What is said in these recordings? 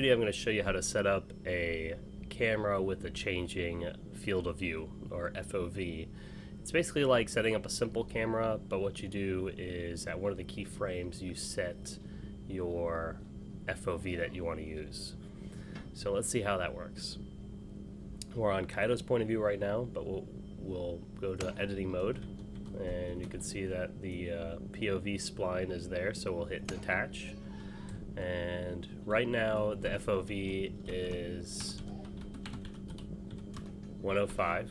video I'm going to show you how to set up a camera with a changing field of view or FOV. It's basically like setting up a simple camera but what you do is at one of the keyframes you set your FOV that you want to use. So let's see how that works. We're on Kaido's point of view right now but we'll, we'll go to editing mode and you can see that the uh, POV spline is there so we'll hit detach and right now the FOV is 105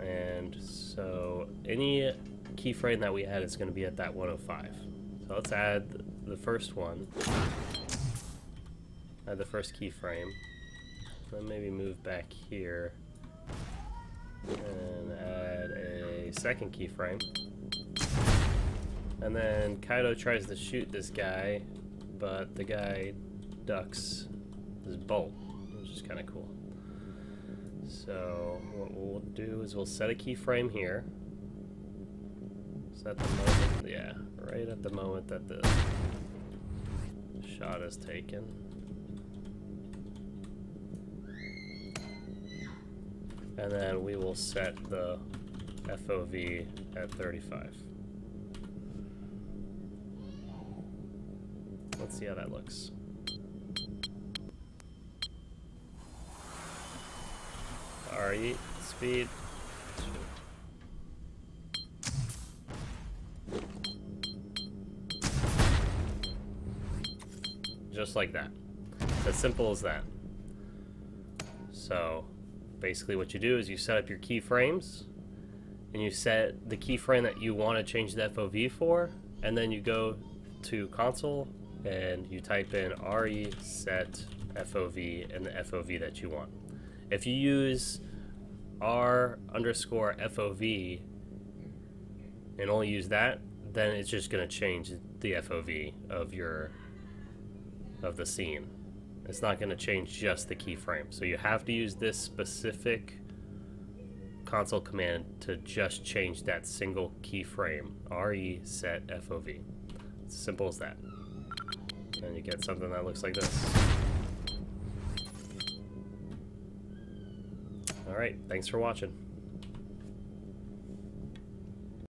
and so any keyframe that we add is going to be at that 105 so let's add the first one. Add the first keyframe. Then maybe move back here and add a second keyframe and then Kaido tries to shoot this guy, but the guy ducks his bolt, which is kind of cool. So what we'll do is we'll set a keyframe here. The moment, yeah, right at the moment that the shot is taken. And then we will set the FOV at 35. Let's see how that looks. RE speed. Just like that. As simple as that. So, basically what you do is you set up your keyframes, and you set the keyframe that you want to change the FOV for, and then you go to console and you type in re set FOV and the FOV that you want. If you use r underscore FOV and only use that, then it's just going to change the FOV of your of the scene. It's not going to change just the keyframe. So you have to use this specific console command to just change that single keyframe. RE set FOV. It's simple as that. And you get something that looks like this. Alright, thanks for watching.